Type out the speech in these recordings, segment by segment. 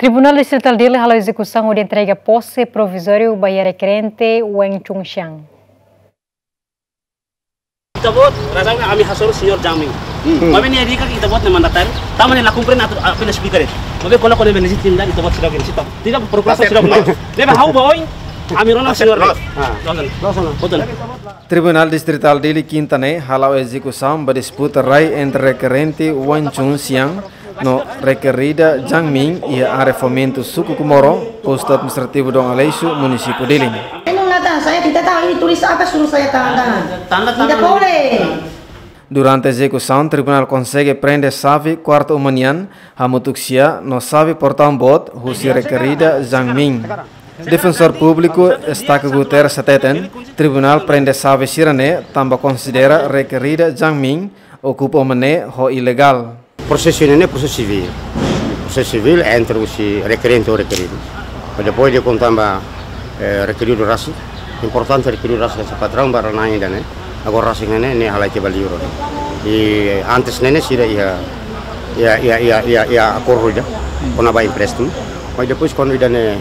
Tribunal Distrital de Halo execução de entrega posse provisório Bahia requerente Weng Chung Xiang. Kita buat, rasanya kami hasor senior jamming. Kami ni adika kita buat na mandatan. Tama ni lakukan na apa na speaker. Kami kalau kalau benesi tim dan kita buat sudah situ. Tidak prokurasi sudah benar. Leba hau boy. Kami rona senior. Betul. Tribunal Distrital de Quintane halau execução ba disputa rai entre requerente Wan Chung Xiang no requerida Jiang Ming e a fomento Suku Kumoro, posto administrativo Dong Aleixo, município de Lima. Ini nada, saya tidak tahu ini tulis apa suruh saya tanda tangan. Tanda tangan. Tidak boleh. Durante a execução, o tribunal consegue prender Savi quarto humanian, Hamutuxia, no Savi portão bot, Russi requerida Jiang Ming. Defensor público Estaca Guterres Sateten, tribunal prende Savi Sirane, também considera requerida Jiang Ming, ocupa o mané ho ilegal. Processo ini proses civil proses civil entre o requerente ou requerido mas depois de contamba eh, requerido rasi importante requerido rasi sa patrão para nai dan agora rasi nene ne halai ke baliuro e antes nene sira ia ia ia ia ia ia acordo já quando vai empréstimo mas depois quando idane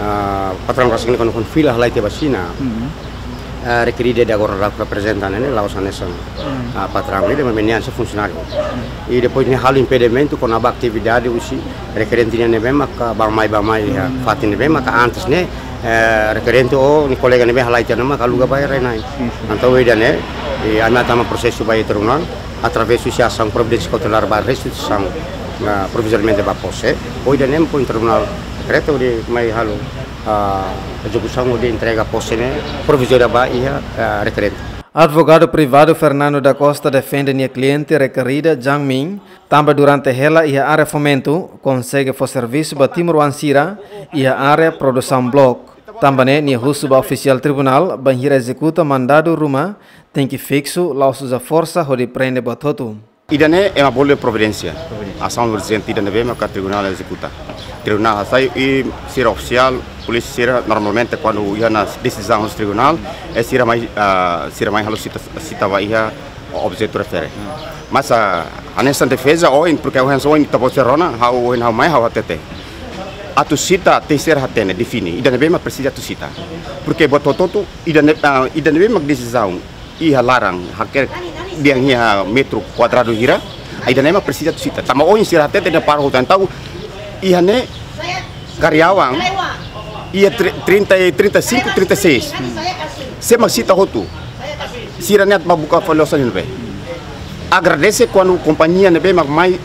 uh, patrão rasi nene quando fila halai ke basina uh, requerida de agora representante né lá os mm. uh, patrão ele memenian se funcionário e depois ne hal impedimento com a atividade usi requerente ne mesmo ka bamai bamai ya. Fatin ne mesmo ka antes ne requerente o ni colega ne mesmo halai tana ka luga bayar nai. Então ele né e ana tama processo vai tribunal através do ação providência cautelar ba restituição provisoriamente ba posse hoje ne põe tribunal decreto de mai halo uh, execução de entrega posse né provisória ba ia uh, requerente Advogado privado Fernando da Costa defende a cliente requerida Jiang Ming, também durante ela e a área fomento, consegue for serviço para Timor Ansira e a área produção bloco. Também ni russo ba oficial tribunal banhira executa mandado rumah tem que fixo lausos a força hodi prende batotu. Idane é uma boa providência. Ação urgente idane bem que o tribunal executa tribunal. Sai e ser oficial, polícia será normalmente quando ia nas decisões do tribunal, é será mais ah, uh, será mais halo cita cita vai ia objeto refere. Mas ah, a uh, nessa defesa ou porque o hanson tá pode ser rona, how in how mais até atete. A tu cita tem ser hatene define, e da bem precisa tu cita. Porque botou todo e da ah, e da bem decisão e halarang hacker dia metro quadrado gira, aí da precisa tu cita. Tamo ou em ser hatete para o tentau ia ne karyawan ia 30 35 36 se cita hotu sira net mabuka falosan ini agradece quando companhia nebe mag mai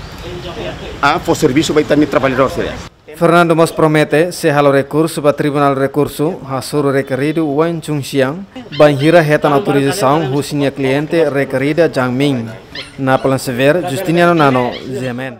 a for serviço vai tani trabalhador seria Fernando Mos promete se halo recurso para Tribunal Recurso, hasuru requerido Wan Chung Xiang, banhira retan autorização husinya cliente requerida Jiang Ming. Na plan sever, Justiniano Nano, Zemen.